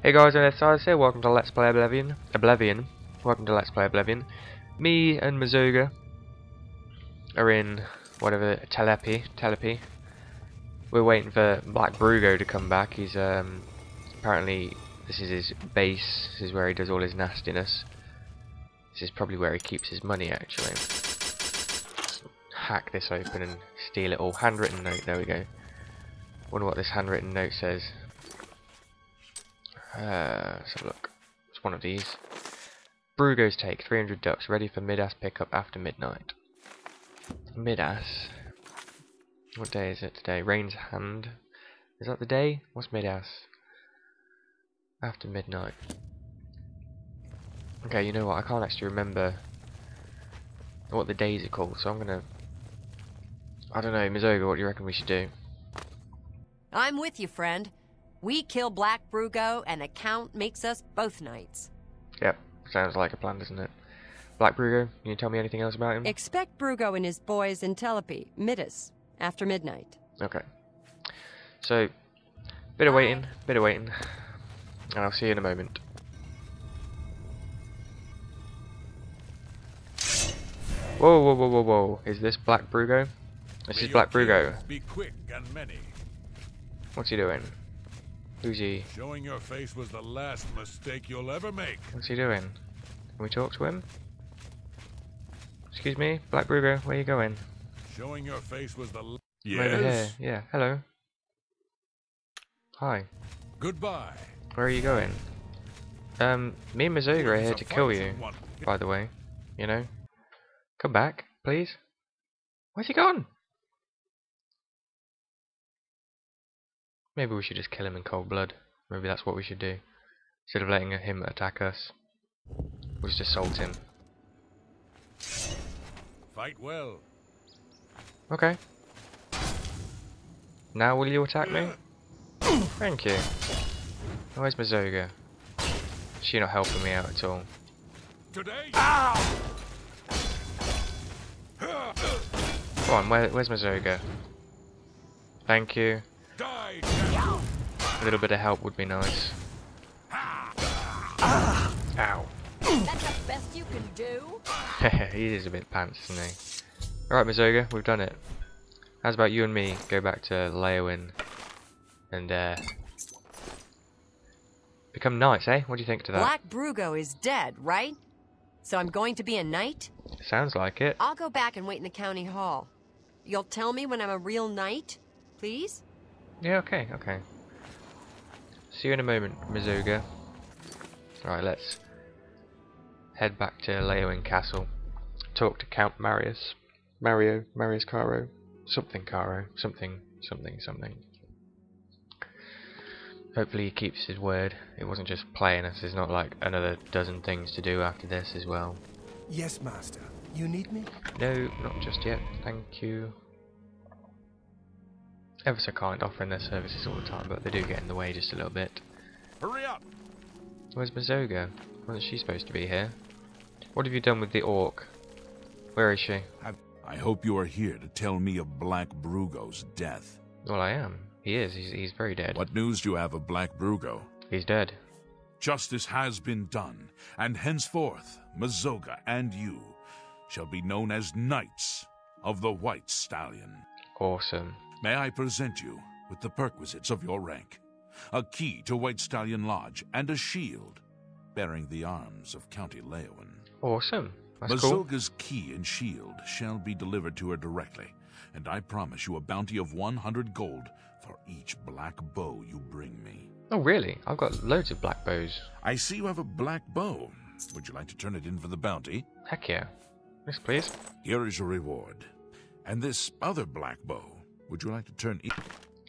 Hey guys, I'm Silas here, welcome to Let's Play Oblivion. Oblivion. Welcome to Let's Play Oblivion. Me and Mazoga are in whatever Telepe. Telepe. We're waiting for Black Brugo to come back. He's um apparently this is his base, this is where he does all his nastiness. This is probably where he keeps his money actually. Let's hack this open and steal it all. Handwritten note, there we go. Wonder what this handwritten note says. Uh, let's have a look. It's one of these. Brugo's take, 300 ducks, ready for mid-ass pickup after midnight. Mid-ass. What day is it today? Rain's hand. Is that the day? What's mid-ass? After midnight. Okay, you know what? I can't actually remember what the days are called, so I'm gonna... I don't know, Mazoga, what do you reckon we should do? I'm with you, friend. We kill Black Brugo, and the Count makes us both knights. Yep, sounds like a plan, doesn't it? Black Brugo, can you tell me anything else about him? Expect Brugo and his boys in Telepe, Middas, after midnight. Okay. So, bit of waiting, bit of waiting, and I'll see you in a moment. Whoa, whoa, whoa, whoa, whoa! Is this Black Brugo? This May is Black Brugo. Be quick and many. What's he doing? Who's he? Showing your face was the last mistake you'll ever make. What's he doing? Can we talk to him? Excuse me, Black Brugo, where are you going? Showing your face was the. l- I'm over here. Yeah, hello. Hi. Goodbye. Where are you going? Um, me and Mazoga are here to kill you, someone. by the way. You know? Come back, please. Where's he gone? Maybe we should just kill him in cold blood. Maybe that's what we should do. Instead of letting him attack us. We'll just assault him. Fight well. Okay. Now will you attack me? Thank you. Where's Mazoga? She not helping me out at all. Today. Come on, where, where's Mazoga? Thank you. Die. A little bit of help would be nice. Ow. That's the best you can do? he is a bit pants, isn't he? Alright, Mazoga, we've done it. How's about you and me go back to Leyawiin and uh, become knights, eh? What do you think to that? Black Brugo is dead, right? So I'm going to be a knight? Sounds like it. I'll go back and wait in the county hall. You'll tell me when I'm a real knight, please? Yeah, okay, okay. See you in a moment, Mazoga. Alright, let's head back to Leyawiin Castle. Talk to Count Marius. Mario, Marius Caro. Something Caro. Something, something, something. Hopefully he keeps his word. It wasn't just playing us, there's not like another dozen things to do after this as well. Yes, master. You need me? No, not just yet. Thank you. Ever so kind offering their services all the time, but they do get in the way just a little bit. Hurry up. Where's Mazoga? Wasn't she supposed to be here? What have you done with the orc? Where is she? I hope you are here to tell me of Black Brugo's death. Well, I am. He is. He's, he's very dead. What news do you have of Black Brugo? He's dead. Justice has been done, and henceforth, Mazoga and you shall be known as Knights of the White Stallion. Awesome. May I present you with the perquisites of your rank a key to White Stallion Lodge and a shield bearing the arms of County Leyawiin. Awesome. That's cool. Mazoga's key and shield shall be delivered to her directly, and I promise you a bounty of 100 gold for each black bow you bring me. Oh, really? I've got loads of black bows. I see you have a black bow. Would you like to turn it in for the bounty? Heck yeah. Yes, please. Here is your reward. And this other black bow, would you like to turn in?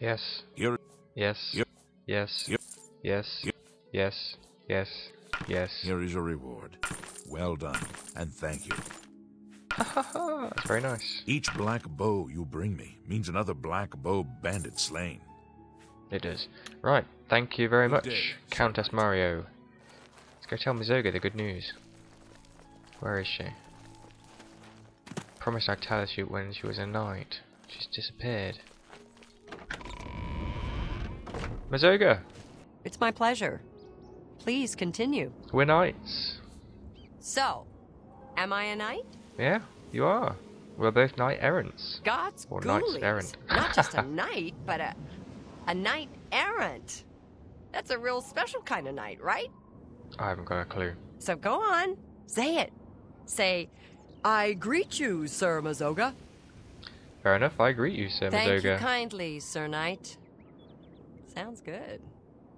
Yes. Here, Yes. Yep. Yes. Yep. Yes. Yep. Yes. Yes. Yes. here is your reward. Well done, and thank you. That's very nice. Each black bow you bring me means another black bow bandit slain. It does. Right. Thank you very Good much, day, Countess Mario. Let's go tell Mazoga the good news. Where is she? Promised I'd tell her she when she was a knight. She's disappeared. Mazoga! It's my pleasure. Please continue. We're knights. So, am I a knight? Yeah, you are. We're both knight errants. God's Or knights errant. Not just a knight, but a a knight errant. That's a real special kind of knight, right? I haven't got a clue. So go on, say it. Say, I greet you, Sir Mazoga. Fair enough, I greet you, Sir Thank you kindly, Sir Knight. Sounds good.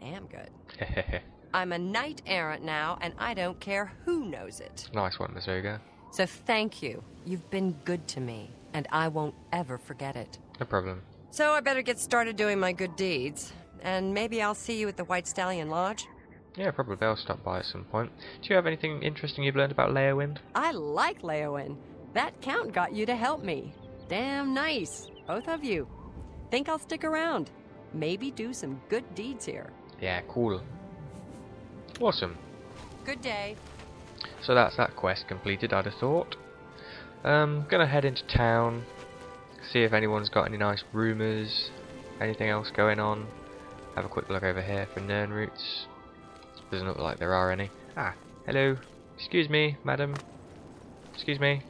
Damn good. I'm a knight errant now, and I don't care who knows it. nice one, Mazoga. So thank you. You've been good to me, and I won't ever forget it. No problem. So I better get started doing my good deeds, and maybe I'll see you at the White Stallion Lodge. Yeah, probably they'll stop by at some point. Do you have anything interesting you've learned about Leowind? I like Leyawiin. That count got you to help me. Damn nice, both of you. Think I'll stick around. Maybe do some good deeds here. Yeah, cool. Awesome. Good day. So that's that quest completed, I'd have thought. Um, gonna head into town, see if anyone's got any nice rumours, anything else going on. Have a quick look over here for Nirnroots. Doesn't look like there are any. Ah, hello. Excuse me, madam. Excuse me.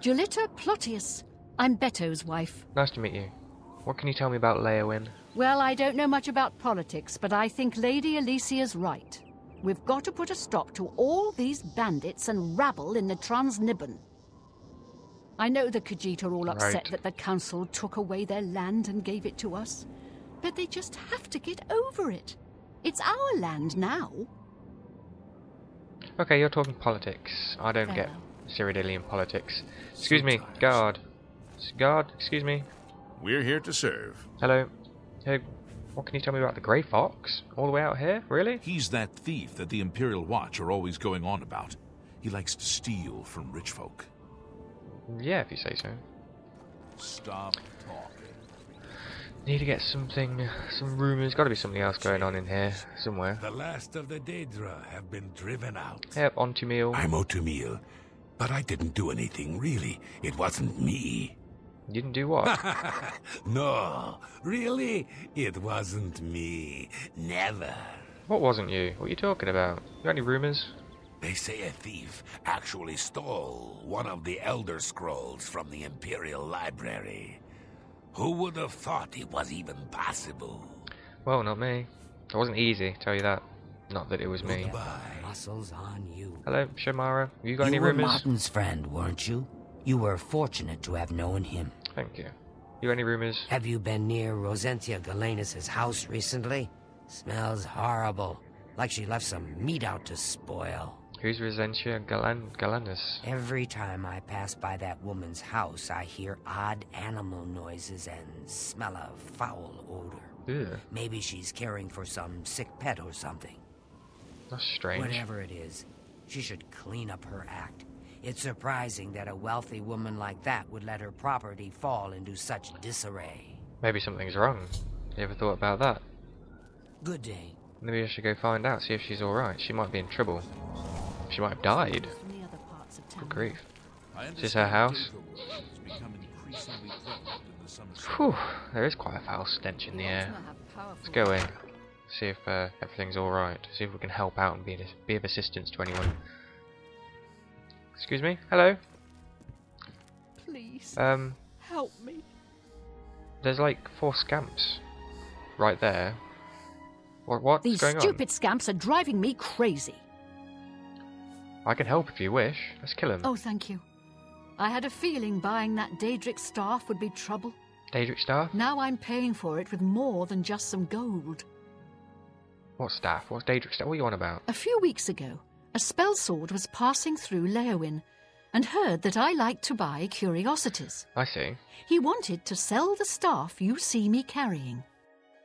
Julita Plotius. I'm Betto's wife. Nice to meet you. What can you tell me about Leyawiin? Well, I don't know much about politics, but I think Lady Alessia's right. We've got to put a stop to all these bandits and rabble in the Trans-Niben. I know the Khajiit are all upset Right. that the council took away their land and gave it to us, but they just have to get over it. It's our land now. Okay, you're talking politics. I don't get Fair. Cyrodiilian politics. Excuse me, guard. Guard, excuse me. We're here to serve. Hello. Hey, what can you tell me about the Grey Fox? All the way out here? Really? He's that thief that the Imperial Watch are always going on about. He likes to steal from rich folk. Yeah, if you say so. Stop talking. Need to get something, some rumours. Got to be something else going on in here somewhere. The last of the Daedra have been driven out. Yep, on to meal. I'm Otumeel, but I didn't do anything, really. It wasn't me. You didn't do what? no, really? It wasn't me. Never. what wasn't you? What are you talking about? You got any rumours? They say a thief actually stole one of the Elder Scrolls from the Imperial Library. Who would have thought it was even possible? Well, not me. It wasn't easy, tell you that. Not that it was me. Goodbye. Muscles on you. Hello, Shamara. You got you any were? Martin's friend, weren't you? You were fortunate to have known him. Thank you. You any rumours? Have you been near Rosentia Gallenus' house recently? Smells horrible. Like she left some meat out to spoil. Who's Rosentia Galan Galanus? Every time I pass by that woman's house, I hear odd animal noises and smell a foul odor. Ugh, Maybe she's caring for some sick pet or something. that's strange. Whatever it is, she should clean up her act. It's surprising that a wealthy woman like that would let her property fall into such disarray. Maybe something's wrong. You ever thought about that? Good day. Maybe I should go find out, see if she's alright. She might be in trouble. She might have died. From the other parts of town. Good grief. Is this her house? understand Dagobah has become increasingly prevalent in the Summer Whew, there is quite a foul stench in the air. Let's go in. See if uh, everything's alright. See if we can help out and be, be of assistance to anyone. Excuse me? Hello? Please, Um, help me. there's like four scamps right there. What, what's These going stupid scamps are driving me crazy. I can help if you wish. Let's kill them. Oh, thank you. I had a feeling buying that Daedric staff would be trouble. Daedric staff? Now I'm paying for it with more than just some gold. What staff? What's Daedric staff? What are you on about? A few weeks ago, a spell sword was passing through Leyawiin and heard that I liked to buy curiosities. I see. He wanted to sell the staff you see me carrying.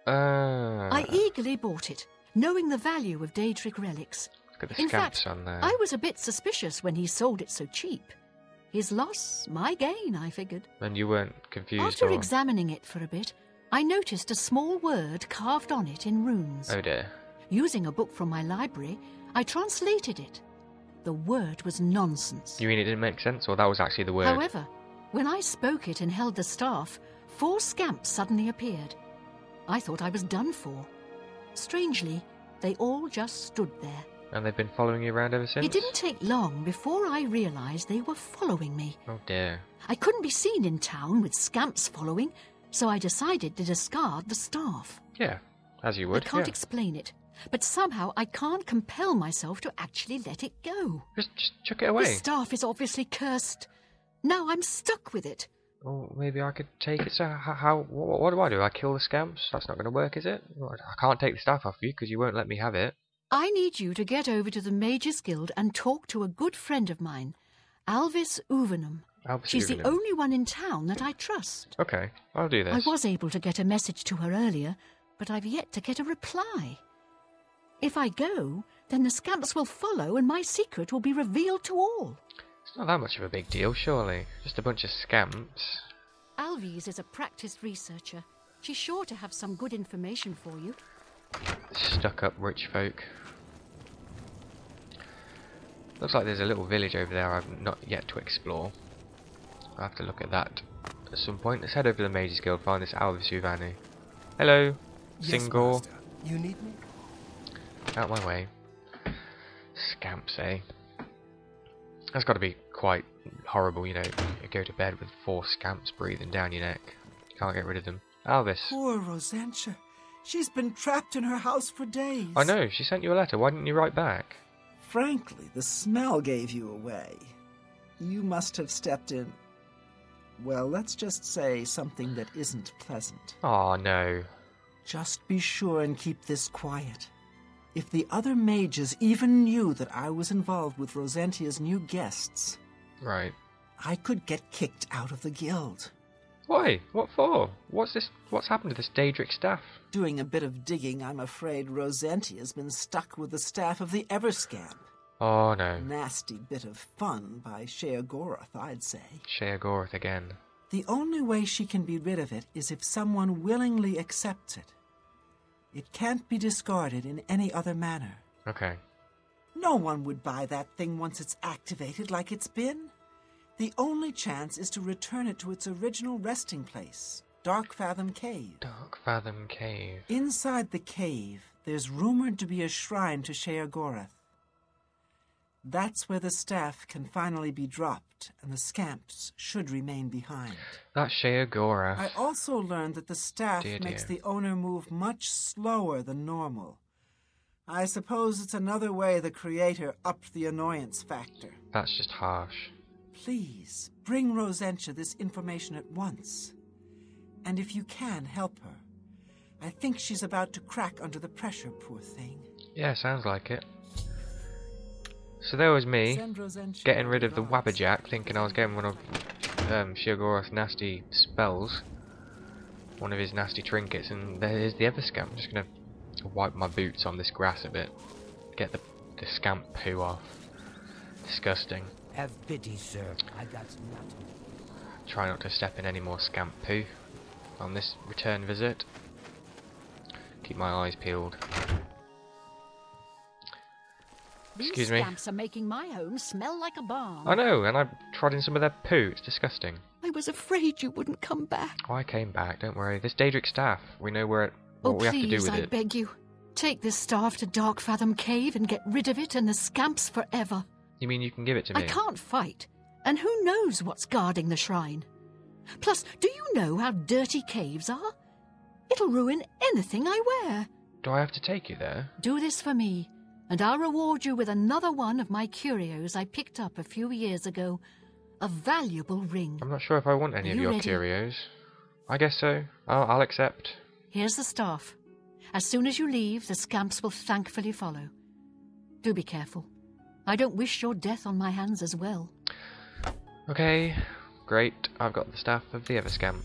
Uh, I eagerly bought it, knowing the value of Daedric relics. look at the In fact. I was a bit suspicious when he sold it so cheap. His loss, my gain, I figured. And you weren't confused After or... examining it for a bit, I noticed a small word carved on it in runes. Oh dear. Using a book from my library, I translated it. The word was nonsense. You mean it didn't make sense, or that was actually the word? However, when I spoke it and held the staff, four scamps suddenly appeared. I thought I was done for. Strangely, They all just stood there. And they've been following you around ever since? It didn't take long before I realized they were following me. Oh dear. I couldn't be seen in town with scamps following, so I decided to discard the staff. Yeah, as you would. I can't yeah. explain it, but somehow I can't compel myself to actually let it go. Just, just chuck it away. The staff is obviously cursed. Now I'm stuck with it. Oh, maybe I could take it. So how? how what, what do I do? I kill the scamps? That's not going to work, is it? I can't take the staff off you because you won't let me have it. I need you to get over to the Mages Guild and talk to a good friend of mine, Alves Uvenim. Albus She's the only one in town that I trust. Okay, I'll do this. I was able to get a message to her earlier, but I've yet to get a reply. If I go, then the scamps will follow and my secret will be revealed to all. It's not that much of a big deal, surely. Just a bunch of scamps. Alves is a practiced researcher. She's sure to have some good information for you. Stuck up rich folk. Looks like there's a little village over there I've not yet to explore. I'll have to look at that at some point. Let's head over to the Mages Guild, find this Alves Uvanu. Hello, Yes, Singor. master. You need me? Out my way. Scamps, eh? That's got to be quite horrible, you know. You go to bed with four scamps breathing down your neck. You can't get rid of them. Alves. Poor Rosentia. She's been trapped in her house for days. I know, she sent you a letter. Why didn't you write back? Frankly, the smell gave you away. You must have stepped in. Well, let's just say something that isn't pleasant. Oh no. Just be sure and keep this quiet. If the other mages even knew that I was involved with Rosentia's new guests, Right. I could get kicked out of the guild. Why? What for? What's this? What's happened to this Daedric staff? Doing a bit of digging, I'm afraid Rosentia's been stuck with the staff of the Everscamp. Oh no. Nasty bit of fun by Sheogorath, I'd say. Sheogorath again. The only way she can be rid of it is if someone willingly accepts it. It can't be discarded in any other manner. Okay. No one would buy that thing once it's activated like it's been. The only chance is to return it to its original resting place, Dark Fathom Cave. Dark Fathom Cave. Inside the cave, there's rumored to be a shrine to Sheogorath. That's where the staff can finally be dropped, and the scamps should remain behind. That's Sheogorath. I also learned that the staff Dear, makes dear. the owner move much slower than normal. I suppose it's another way the creator upped the annoyance factor. That's just harsh. Please, bring Rosentia this information at once. And if you can, help her. I think she's about to crack under the pressure, poor thing. Yeah, sounds like it. So there was me, getting rid of the regards. Wabbajack, thinking I was getting one of um, Sheogorath's nasty spells. One of his nasty trinkets, and there's the other Everscamp. I'm just gonna wipe my boots on this grass a bit. Get the, the scamp poo off. Disgusting. Have pity, sir. I got nothing. Try not to step in any more scamp poo on this return visit. Keep my eyes peeled. Excuse These me. scamps are making my home smell like a barn. I know, and I trod in some of their poo. It's disgusting. I was afraid you wouldn't come back. Oh, I came back. Don't worry. This Daedric staff. We know where it, what oh, we have to do please, with I it. beg you. Take this staff to Dark Fathom Cave and get rid of it and the scamps forever. You mean you can give it to me? I can't fight. And who knows what's guarding the shrine? Plus, do you know how dirty caves are? It'll ruin anything I wear. Do I have to take you there? Do this for me, and I'll reward you with another one of my curios I picked up a few years ago. A valuable ring. I'm not sure if I want any Are of your ready? curios. I guess so. I'll, I'll accept. Here's the staff. As soon as you leave, the scamps will thankfully follow. Do be careful. I don't wish your death on my hands as well. Okay. Great. I've got the staff of the Everscamp.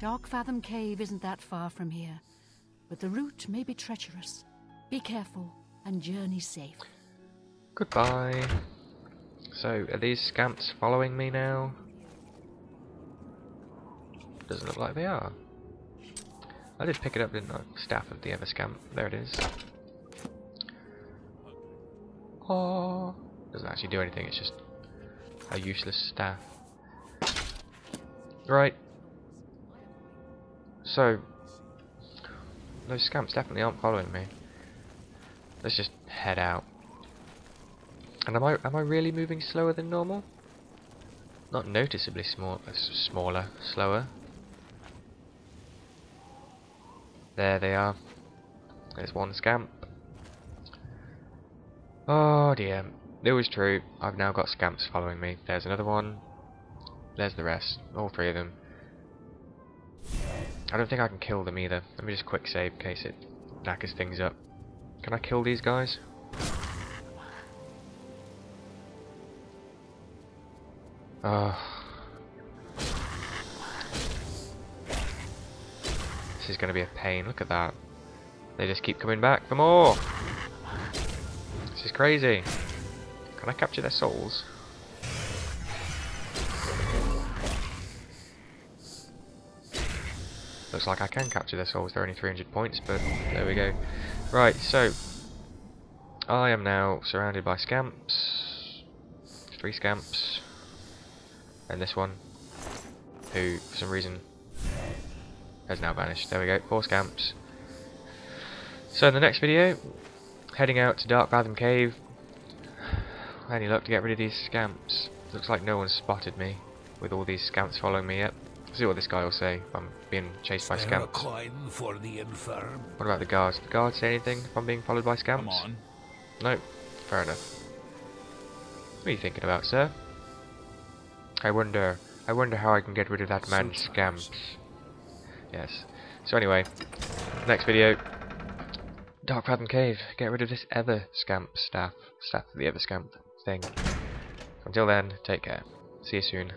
Dark Fathom Cave isn't that far from here, but the route may be treacherous. Be careful and journey safe. Goodbye. So, are these scamps following me now? Doesn't look like they are. I did pick it up, didn't I? Staff of the Ever Scamp. There it is. Oh, doesn't actually do anything. It's just a useless staff. Right. So, those scamps definitely aren't following me. Let's just head out. And am I am I really moving slower than normal? Not noticeably small, uh, smaller, slower. There they are. There's one scamp. Oh dear. It was true. I've now got scamps following me. There's another one. There's the rest. All three of them. I don't think I can kill them either. Let me just quick save in case it knackers things up. Can I kill these guys? Oh. This is going to be a pain. Look at that. They just keep coming back for more. This is crazy. Can I capture their souls? Looks like I can capture their souls. They're only 300 points, but there we go. Right, so I am now surrounded by scamps. Three scamps. And this one, who for some reason has now vanished. There we go, four scamps. So in the next video, heading out to Dark Fathom Cave. Any luck to get rid of these scamps? Looks like no one's spotted me with all these scamps following me yet. See what this guy will say if I'm being chased by scamps. coin for the infirm? What about the guards? Did the guards say anything if I'm being followed by scamps? Come on. No. Fair enough. What are you thinking about, sir? I wonder. I wonder how I can get rid of that man's scamps. Yes. So anyway, next video. Dark Fathom Cave. Get rid of this other scamp staff. Staff of the other scamp thing. Until then, take care. See you soon.